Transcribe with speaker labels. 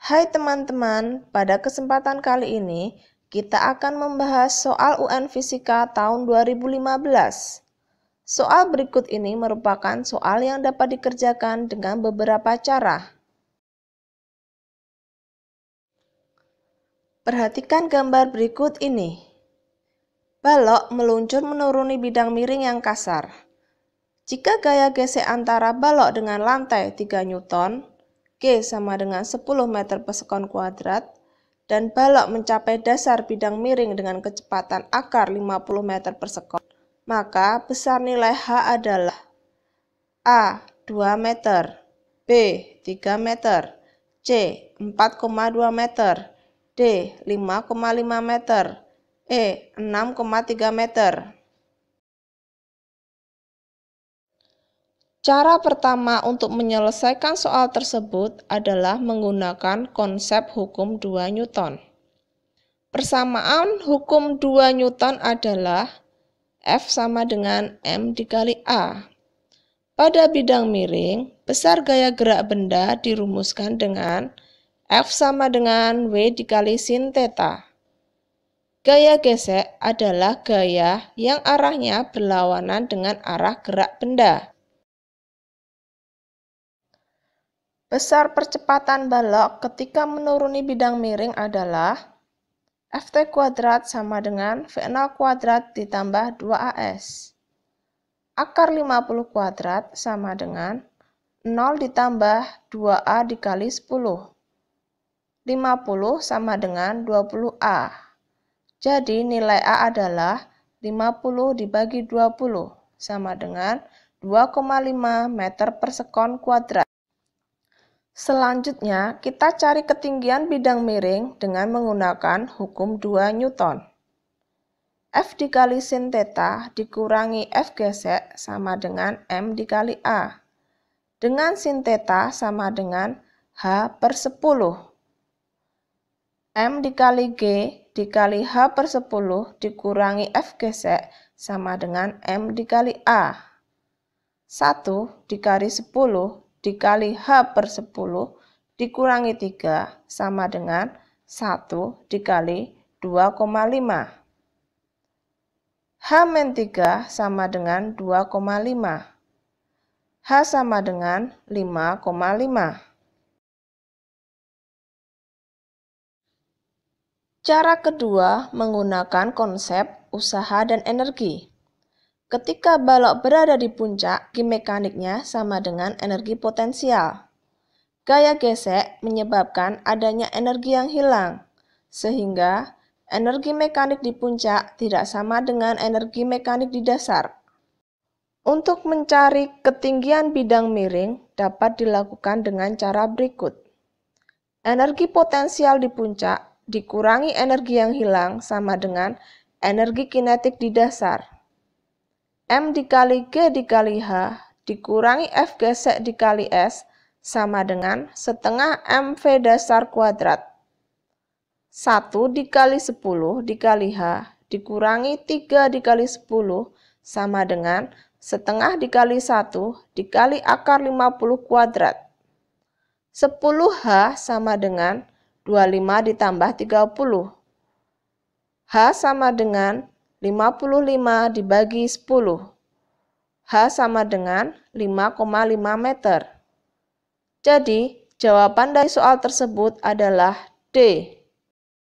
Speaker 1: Hai teman-teman, pada kesempatan kali ini kita akan membahas soal UN Fisika tahun 2015. Soal berikut ini merupakan soal yang dapat dikerjakan dengan beberapa cara. Perhatikan gambar berikut ini. Balok meluncur menuruni bidang miring yang kasar. Jika gaya gesek antara balok dengan lantai 3 Newton, G sama dengan 10 meter per sekon kuadrat, dan balok mencapai dasar bidang miring dengan kecepatan akar 50 meter per sekon, maka besar nilai H adalah A. 2 meter B. 3 meter C. 4,2 meter D. 5,5 meter E. 6,3 meter Cara pertama untuk menyelesaikan soal tersebut adalah menggunakan konsep hukum 2 Newton. Persamaan hukum 2 Newton adalah F sama dengan M dikali A. Pada bidang miring, besar gaya gerak benda dirumuskan dengan F sama dengan W dikali sin theta. Gaya gesek adalah gaya yang arahnya berlawanan dengan arah gerak benda. Besar percepatan balok ketika menuruni bidang miring adalah Ft kuadrat sama dengan V0 kuadrat ditambah 2AS. Akar 50 kuadrat sama dengan 0 ditambah 2A dikali 10. 50 sama dengan 20A. Jadi nilai A adalah 50 dibagi 20 sama dengan 2,5 meter per sekon kuadrat. Selanjutnya, kita cari ketinggian bidang miring dengan menggunakan hukum 2 Newton. F dikali sin theta dikurangi F gesek sama dengan M dikali A. Dengan sin theta sama dengan H per 10. M dikali G dikali H per 10 dikurangi F gesek sama dengan M dikali A. 1 dikali 10 dikali H per 10 dikurangi 3 sama dengan 1 dikali 2,5. H min 3 sama dengan 2,5. H sama dengan 5,5. Cara kedua menggunakan konsep usaha dan energi. Ketika balok berada di puncak, G mekaniknya sama dengan energi potensial. Gaya gesek menyebabkan adanya energi yang hilang, sehingga energi mekanik di puncak tidak sama dengan energi mekanik di dasar. Untuk mencari ketinggian bidang miring dapat dilakukan dengan cara berikut. Energi potensial di puncak dikurangi energi yang hilang sama dengan energi kinetik di dasar. M dikali G dikali H dikurangi F gesek dikali S sama dengan setengah MV dasar kuadrat. 1 dikali 10 dikali H dikurangi 3 dikali 10 sama dengan setengah dikali 1 dikali akar 50 kuadrat. 10H sama dengan 25 ditambah 30. H sama dengan 55 dibagi 10. H sama dengan 5,5 meter. Jadi, jawaban dari soal tersebut adalah D.